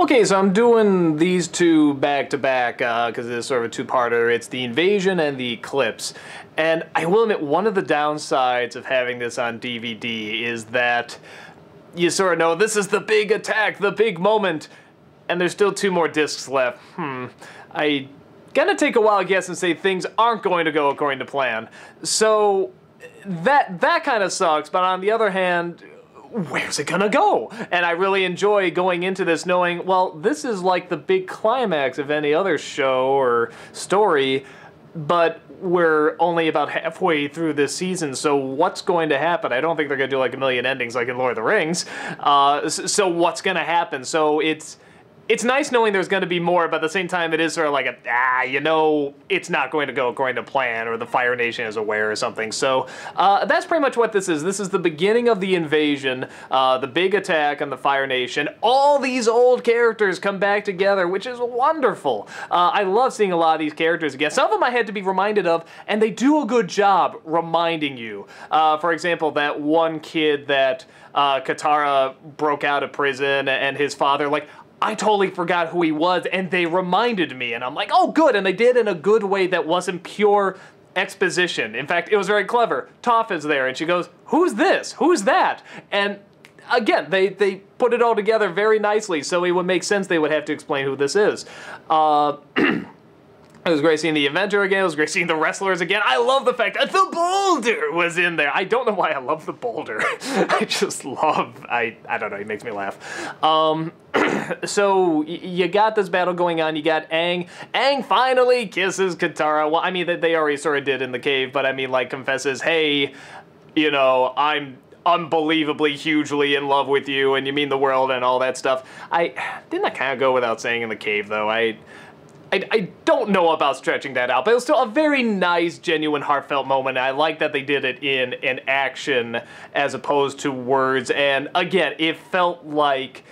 Okay, so I'm doing these two back to back because it's sort of a two-parter. It's the invasion and the eclipse, and I will admit one of the downsides of having this on DVD is that you sort of know this is the big attack, the big moment, and there's still two more discs left. Hmm, I gonna take a wild guess and say things aren't going to go according to plan. So that that kind of sucks. But on the other hand where's it gonna go? And I really enjoy going into this knowing, well, this is like the big climax of any other show or story, but we're only about halfway through this season, so what's going to happen? I don't think they're gonna do like a million endings like in Lord of the Rings. Uh, so what's gonna happen? So it's it's nice knowing there's going to be more, but at the same time, it is sort of like a, ah, you know, it's not going to go according to plan, or the Fire Nation is aware or something. So uh, that's pretty much what this is. This is the beginning of the invasion, uh, the big attack on the Fire Nation. All these old characters come back together, which is wonderful. Uh, I love seeing a lot of these characters again. Some of them I had to be reminded of, and they do a good job reminding you. Uh, for example, that one kid that uh, Katara broke out of prison, and his father, like, I totally forgot who he was, and they reminded me, and I'm like, oh, good, and they did in a good way that wasn't pure exposition. In fact, it was very clever. Toph is there, and she goes, who's this? Who's that? And again, they, they put it all together very nicely, so it would make sense they would have to explain who this is. Uh, It was great seeing the Avenger again. It was great seeing the wrestlers again. I love the fact that the boulder was in there. I don't know why I love the boulder. I just love, I, I don't know, he makes me laugh. Um, so you got this battle going on. You got Aang. Aang finally kisses Katara. Well, I mean, that they already sort of did in the cave, but I mean, like, confesses, hey, you know, I'm unbelievably hugely in love with you and you mean the world and all that stuff. I didn't that kind of go without saying in the cave though. I I, I don't know about stretching that out, but it was still a very nice, genuine, heartfelt moment. I like that they did it in an action as opposed to words. And again, it felt like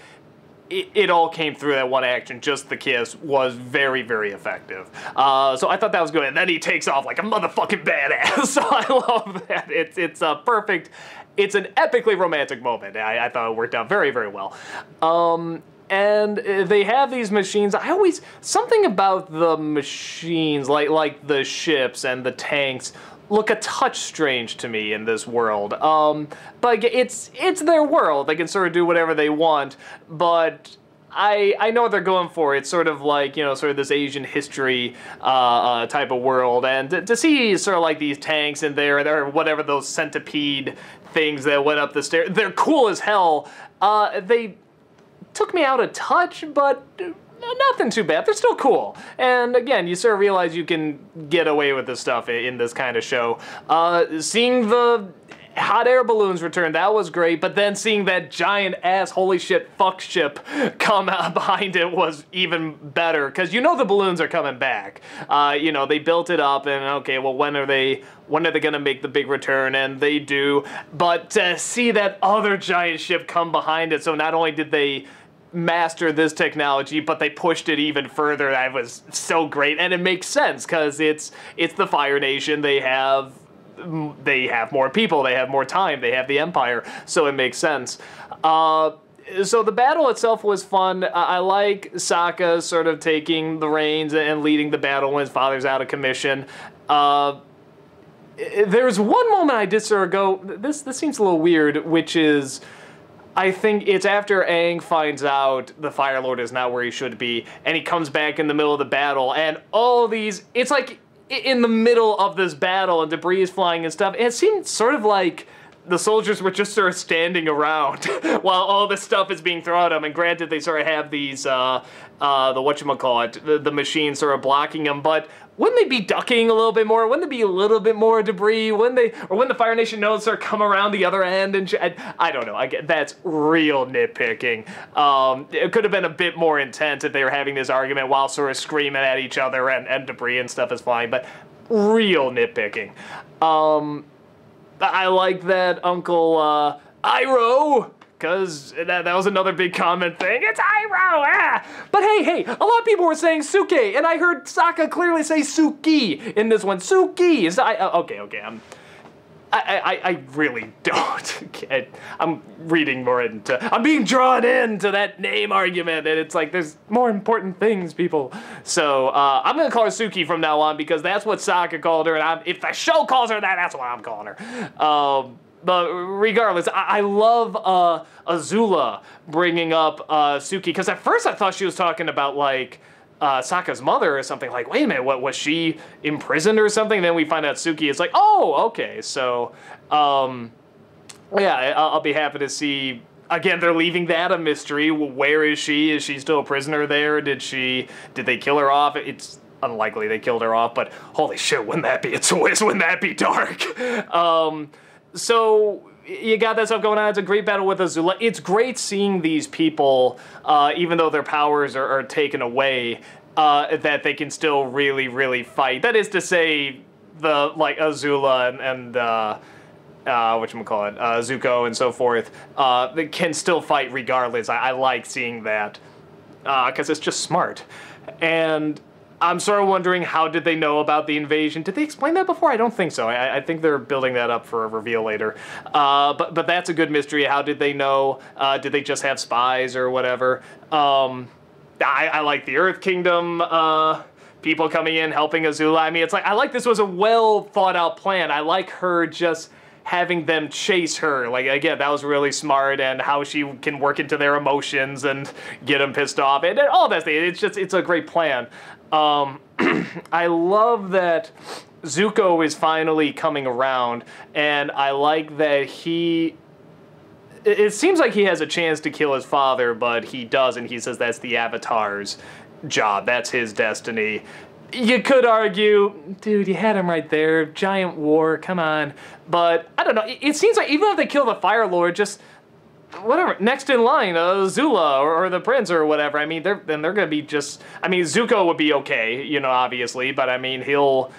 it, it, all came through that one action. Just the kiss was very, very effective. Uh, so I thought that was good. And then he takes off like a motherfucking badass. so I love that. It's it's a perfect. It's an epically romantic moment. I, I thought it worked out very, very well. Um, and uh, they have these machines. I always something about the machines, like like the ships and the tanks, look a touch strange to me in this world. Um, but it's it's their world. They can sort of do whatever they want, but. I, I know what they're going for. It's sort of like, you know, sort of this Asian history uh, uh, type of world. And to, to, see sort of like these tanks in there, or whatever those centipede things that went up the stairs, they're cool as hell. Uh, they took me out a touch, but nothing too bad. They're still cool. And again, you sort of realize you can get away with this stuff in this kind of show. Uh, seeing the hot air balloons return, that was great, but then seeing that giant ass holy shit fuck ship come out behind it was even better, because you know the balloons are coming back. Uh, you know, they built it up, and okay, well, when are they, when are they gonna make the big return? And they do, but to see that other giant ship come behind it, so not only did they master this technology, but they pushed it even further. That was so great, and it makes sense because it's it's the Fire Nation. They have they have more people, they have more time, they have the Empire, so it makes sense. Uh, so the battle itself was fun. I like Sokka sort of taking the reins and leading the battle when his father's out of commission. Uh, there's one moment I did sort of go, this this seems a little weird, which is I think it's after Aang finds out the Fire Lord is not where he should be, and he comes back in the middle of the battle, and all these, it's like in the middle of this battle, and debris is flying and stuff. And it seemed sort of like the soldiers were just sort of standing around while all this stuff is being thrown at them. And granted, they sort of have these, uh, uh, the whatchamacallit, the, the machines sort of blocking them, but wouldn't they be ducking a little bit more? Wouldn't there be a little bit more debris? Wouldn't they, or when the Fire Nation knows sort of come around the other end and I, I don't know. I get that's real nitpicking. Um, it could have been a bit more intense if they were having this argument while sort of screaming at each other and, and debris and stuff is flying, but real nitpicking. Um, I like that Uncle uh, Iroh because that, that was another big comment thing. It's Iroh! Ah! But hey, hey, a lot of people were saying Suke, and I heard Sokka clearly say Suki in this one. Suki! Is I, uh, okay, okay, I'm... I, I, I really don't. Get, I'm reading more into. I'm being drawn into that name argument, and it's like there's more important things, people. So uh, I'm gonna call her Suki from now on because that's what Sokka called her, and I'm, if the show calls her that, that's what I'm calling her. Um, but regardless, I, I love uh, Azula bringing up uh, Suki because at first I thought she was talking about like uh, Sokka's mother or something. Like, wait a minute, what was she imprisoned or something? then we find out Suki is like, oh, okay, so um, yeah, I'll, I'll be happy to see again they're leaving that a mystery. Where is she? Is she still a prisoner there? Did she did they kill her off? It's unlikely they killed her off but holy shit wouldn't that be a twist? Wouldn't that be dark? Um, so you got that stuff going on. It's a great battle with Azula. It's great seeing these people, uh, even though their powers are, are taken away, uh, that they can still really, really fight. That is to say, the like Azula and, and uh, uh, you call it, uh, Zuko and so forth, uh, they can still fight regardless. I, I like seeing that because uh, it's just smart. And I'm sort of wondering how did they know about the invasion? Did they explain that before? I don't think so. I, I think they're building that up for a reveal later. Uh, but but that's a good mystery. How did they know? Uh, did they just have spies or whatever? Um, I, I like the Earth Kingdom. Uh, people coming in helping Azula. I mean, it's like I like this was a well thought out plan. I like her just having them chase her. Like again, that was really smart, and how she can work into their emotions and get them pissed off, and, and all that. Stuff. It's just it's a great plan. Um, I love that Zuko is finally coming around, and I like that he. It seems like he has a chance to kill his father, but he doesn't. He says that's the Avatar's job. That's his destiny. You could argue, dude, you had him right there. Giant war, come on. But I don't know. It seems like even if they kill the Fire Lord, just whatever next in line uh, Zula or, or, the prince or whatever I mean they're then they're gonna be just I mean Zuko would be okay you know obviously but I mean he'll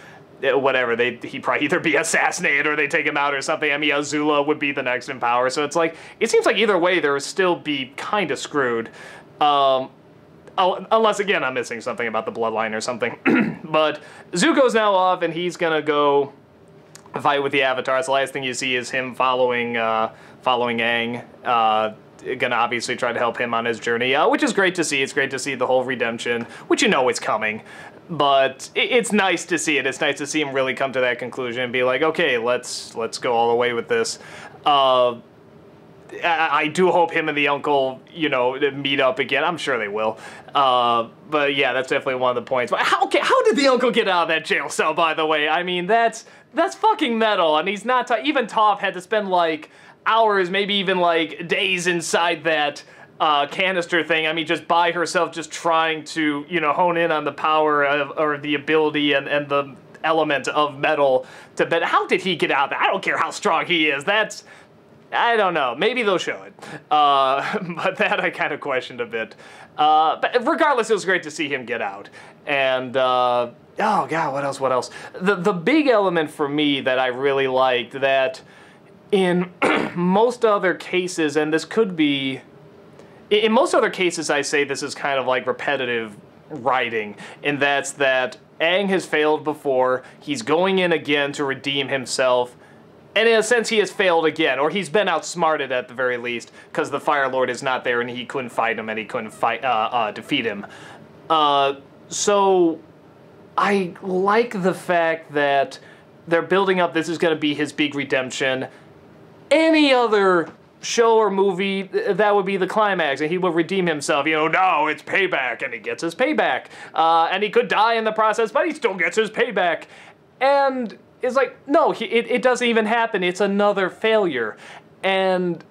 eh, whatever they he probably either be assassinated or they take him out or something. I mean Azula would be the next in power so it's like it seems like either way they'll still be kind of screwed um, unless again I'm missing something about the bloodline or something but Zuko's now off and he's gonna go fight with the Avatars the last thing you see is him following uh, following Aang. Uh, gonna obviously try to help him on his journey, uh, which is great to see. It's great to see the whole redemption, which you know is coming. But it, it's nice to see it. It's nice to see him really come to that conclusion and be like, okay, let's let's go all the way with this. Uh, I, do hope him and the uncle, you know, meet up again. I'm sure they will. Uh, but yeah, that's definitely one of the points. But how how did the uncle get out of that jail cell? By the way, I mean that's that's fucking metal, and he's not. even Toph had to spend like hours, maybe even like days inside that uh, canister thing. I mean, just by herself, just trying to, you know, hone in on the power of, or the ability and, and the element of metal to bet. How did he get out there? I don't care how strong he is. That's, I don't know. Maybe they'll show it. Uh, but that I kind of questioned a bit. Uh, but regardless, it was great to see him get out. And, uh, oh god, what else, what else? The, the big element for me that I really liked that in most other cases, and this could be, in most other cases, I say this is kind of like repetitive writing, and that's that Aang has failed before, he's going in again to redeem himself, and in a sense he has failed again, or he's been outsmarted at the very least, because the Fire Lord is not there and he couldn't fight him and he couldn't fight uh, uh, defeat him. Uh, so I like the fact that they're building up this is going to be his big redemption any other show or movie, that would be the climax, and he would redeem himself. You know, no, it's payback, and he gets his payback. Uh, and he could die in the process, but he still gets his payback. And it's like, no, he, it, it doesn't even happen. It's another failure. And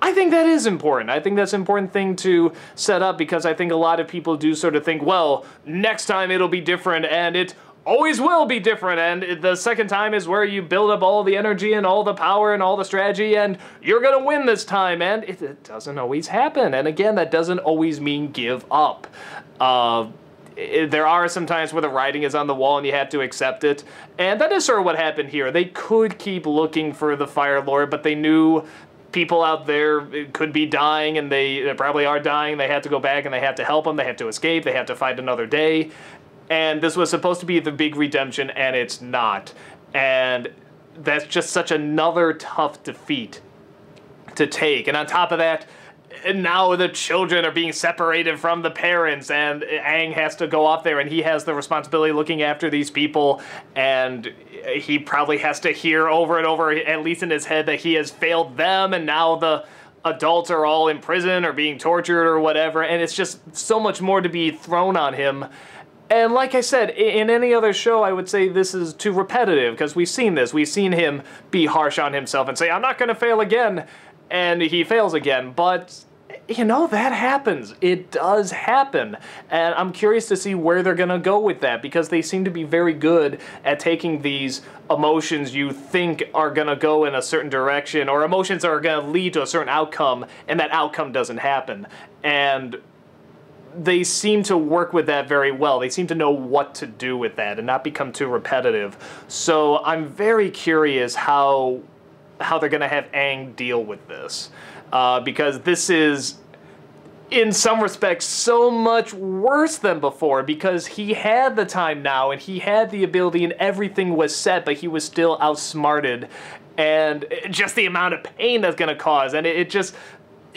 I think that is important. I think that's an important thing to set up because I think a lot of people do sort of think, well, next time it'll be different, and it always will be different. And the second time is where you build up all the energy and all the power and all the strategy, and you're gonna win this time. And it, it doesn't always happen. And again, that doesn't always mean give up. Uh, it, there are some times where the writing is on the wall and you have to accept it. And that is sort of what happened here. They could keep looking for the Fire Lord, but they knew people out there uh, could be dying and they, they probably are dying. They had to go back and they had to help them. They had to escape. They had to fight another day and this was supposed to be the big redemption, and it's not. And that's just such another tough defeat to take. And on top of that, and now the children are being separated from the parents and Aang has to go off there and he has the responsibility looking after these people and he probably has to hear over and over at least in his head that he has failed them and now the adults are all in prison or being tortured or whatever and it's just so much more to be thrown on him and like I said, in any other show, I would say this is too repetitive because we've seen this. We've seen him be harsh on himself and say, I'm not going to fail again. And he fails again. But you know, that happens. It does happen. And I'm curious to see where they're going to go with that because they seem to be very good at taking these emotions you think are going to go in a certain direction or emotions that are going to lead to a certain outcome and that outcome doesn't happen. And they seem to work with that very well. They seem to know what to do with that and not become too repetitive. So I'm very curious how how they're going to have Aang deal with this. Uh, because this is in some respects so much worse than before because he had the time now and he had the ability and everything was set but he was still outsmarted. And just the amount of pain that's going to cause and it, it just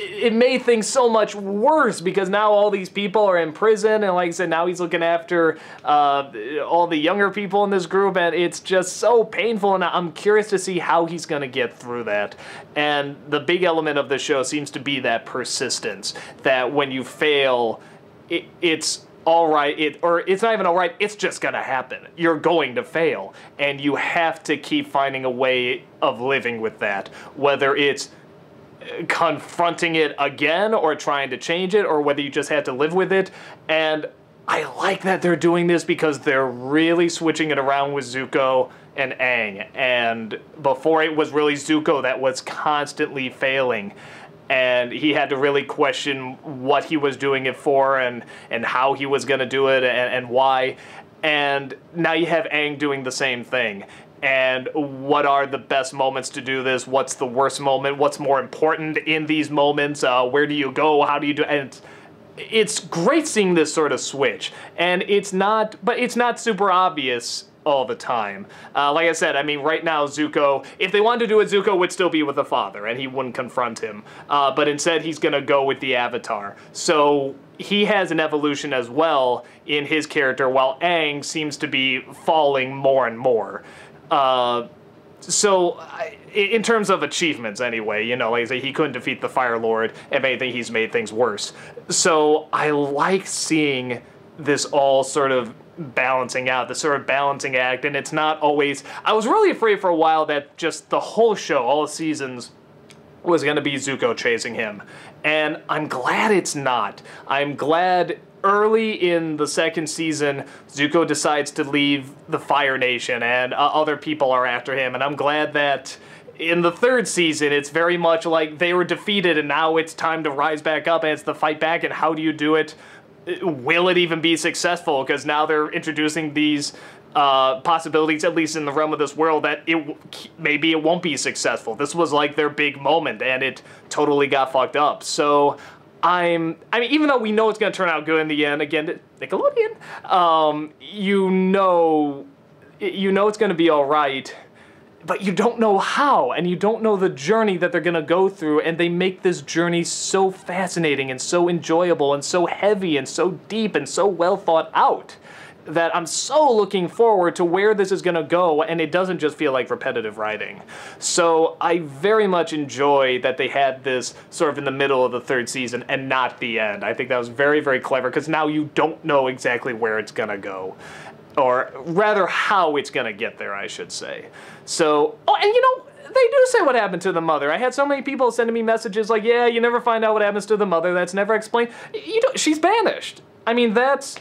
it made things so much worse because now all these people are in prison and like I said now he's looking after uh, all the younger people in this group and it's just so painful and I'm curious to see how he's going to get through that. And the big element of the show seems to be that persistence that when you fail it, it's all right it or it's not even all right it's just going to happen. You're going to fail and you have to keep finding a way of living with that whether it's confronting it again or trying to change it or whether you just had to live with it. And I like that they're doing this because they're really switching it around with Zuko and Aang. And before it was really Zuko that was constantly failing. And he had to really question what he was doing it for and, and how he was going to do it and, and why. And now you have Aang doing the same thing and what are the best moments to do this what's the worst moment what's more important in these moments uh, where do you go how do you do and it's, great seeing this sort of switch and it's not but it's not super obvious all the time. Uh, like I said, I mean, right now, Zuko, if they wanted to do it, Zuko would still be with the father, and he wouldn't confront him. Uh, but instead, he's going to go with the Avatar. So he has an evolution as well in his character, while Aang seems to be falling more and more. Uh, so, in terms of achievements, anyway, you know, like I he couldn't defeat the Fire Lord. If anything, he's made things worse. So, I like seeing this all sort of balancing out, the sort of balancing act, and it's not always. I was really afraid for a while that just the whole show, all the seasons, was going to be Zuko chasing him. And I'm glad it's not. I'm glad early in the second season, Zuko decides to leave the Fire Nation and uh, other people are after him. And I'm glad that in the third season, it's very much like they were defeated and now it's time to rise back up and it's the fight back. And how do you do it? Will it even be successful? Because now they're introducing these uh, possibilities, at least in the realm of this world, that it maybe it won't be successful. This was like their big moment, and it totally got fucked up. So I'm, I mean, even though we know it's going to turn out good in the end, again, Nickelodeon, um, you know, you know it's going to be all right, but you don't know how, and you don't know the journey that they're going to go through, and they make this journey so fascinating and so enjoyable and so heavy and so deep and so well thought out that I'm so looking forward to where this is going to go, and it doesn't just feel like repetitive writing. So I very much enjoy that they had this sort of in the middle of the third season and not the end. I think that was very, very clever because now you don't know exactly where it's going to go. Or rather, how it's going to get there, I should say. So, oh, and you know, they do say what happened to the mother. I had so many people sending me messages like, yeah, you never find out what happens to the mother. That's never explained. You know, she's banished. I mean, that's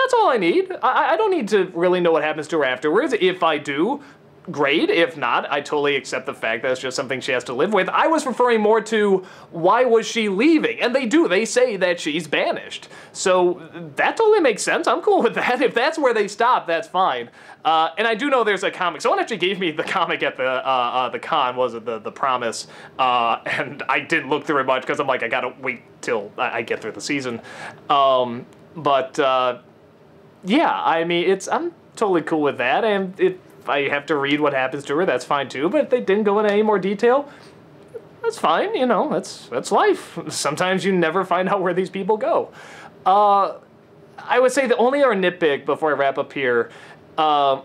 that's all I need. I, I don't need to really know what happens to her afterwards. If I do, great. If not, I totally accept the fact that it's just something she has to live with. I was referring more to why was she leaving? And they do. They say that she's banished. So that totally makes sense. I'm cool with that. If that's where they stop, that's fine. Uh, and I do know there's a comic. Someone actually gave me the comic at the uh, uh, the con. Was it the the Promise? Uh, and I didn't look through it much because I'm like I gotta wait till I get through the season. Um, but uh, yeah, I mean, it's I'm totally cool with that, and if I have to read what happens to her, that's fine too. But if they didn't go into any more detail, that's fine. You know, that's that's life. Sometimes you never find out where these people go. Uh, I would say the only other nitpick before I wrap up here. Uh,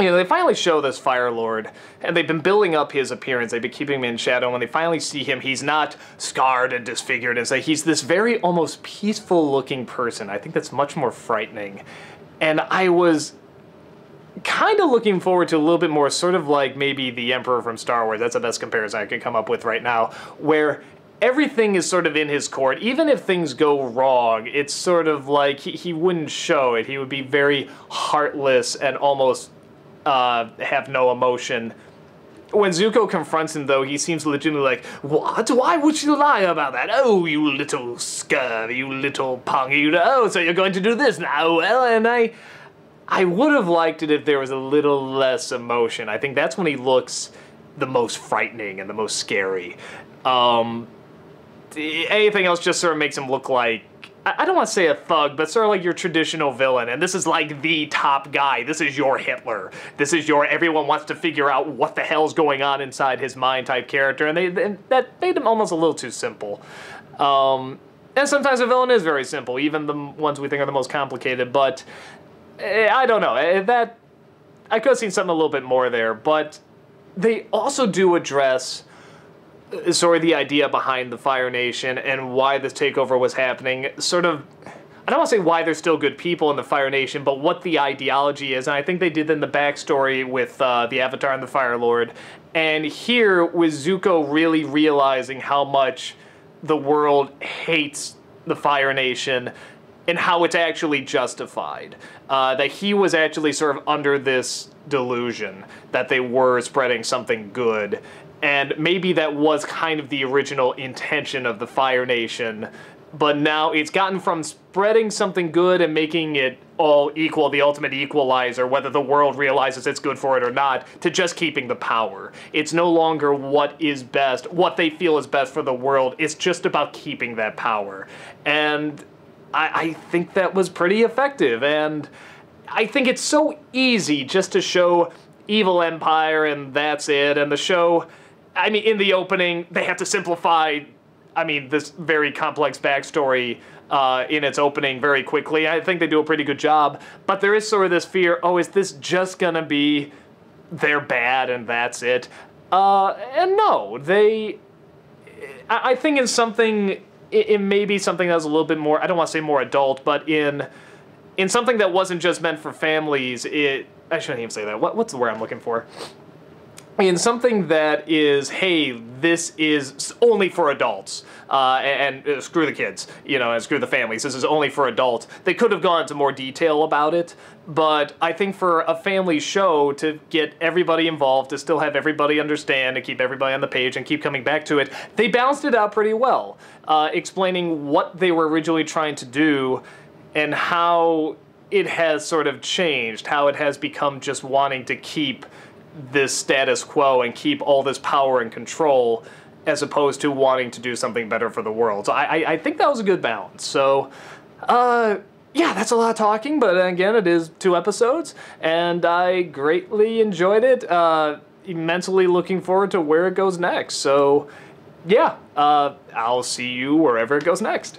you know, they finally show this Fire Lord, and they've been building up his appearance. They've been keeping him in shadow. When they finally see him, he's not scarred and disfigured. And say he's this very almost peaceful-looking person. I think that's much more frightening. And I was kind of looking forward to a little bit more, sort of like maybe the Emperor from Star Wars. That's the best comparison I could come up with right now, where everything is sort of in his court. Even if things go wrong, it's sort of like he, he wouldn't show it. He would be very heartless and almost uh, have no emotion. When Zuko confronts him, though, he seems legitimately like, What? Why would you lie about that? Oh, you little scurvy, you little punk. You, oh, so you're going to do this now? Well, and I. I would have liked it if there was a little less emotion. I think that's when he looks the most frightening and the most scary. Um, anything else just sort of makes him look like I don't want to say a thug, but sort of like your traditional villain. And this is like the top guy. This is your Hitler. This is your everyone wants to figure out what the hell's going on inside his mind type character. And they, they that made him almost a little too simple. Um, and sometimes a villain is very simple, even the ones we think are the most complicated. But eh, I don't know. Eh, that I could have seen something a little bit more there. But they also do address sort of the idea behind the Fire Nation and why this takeover was happening. Sort of, I don't want to say why there's still good people in the Fire Nation, but what the ideology is. And I think they did in the backstory with uh, the Avatar and the Fire Lord. And here with Zuko really realizing how much the world hates the Fire Nation and how it's actually justified. Uh, that he was actually sort of under this delusion that they were spreading something good and maybe that was kind of the original intention of the Fire Nation, but now it's gotten from spreading something good and making it all equal, the ultimate equalizer, whether the world realizes it's good for it or not, to just keeping the power. It's no longer what is best, what they feel is best for the world. It's just about keeping that power. And I, I think that was pretty effective. And I think it's so easy just to show evil empire and that's it. And the show I mean, in the opening, they have to simplify, I mean, this very complex backstory uh, in its opening very quickly. I think they do a pretty good job, but there is sort of this fear oh, is this just gonna be they're bad and that's it? Uh, and no, they. I, I think in something, it, may be something that's a little bit more, I don't want to say more adult, but in in something that wasn't just meant for families, it. I shouldn't even say that. What, what's the word I'm looking for? In something that is, hey, this is only for adults, uh, and, and uh, screw the kids, you know, and screw the families. This is only for adults. They could have gone into more detail about it, but I think for a family show to get everybody involved, to still have everybody understand, to keep everybody on the page and keep coming back to it, they balanced it out pretty well, uh, explaining what they were originally trying to do and how it has sort of changed, how it has become just wanting to keep this status quo and keep all this power and control as opposed to wanting to do something better for the world. So I, I, I think that was a good balance. So, uh, yeah, that's a lot of talking, but again, it is two episodes, and I greatly enjoyed it. Uh, immensely looking forward to where it goes next. So, yeah, uh, I'll see you wherever it goes next.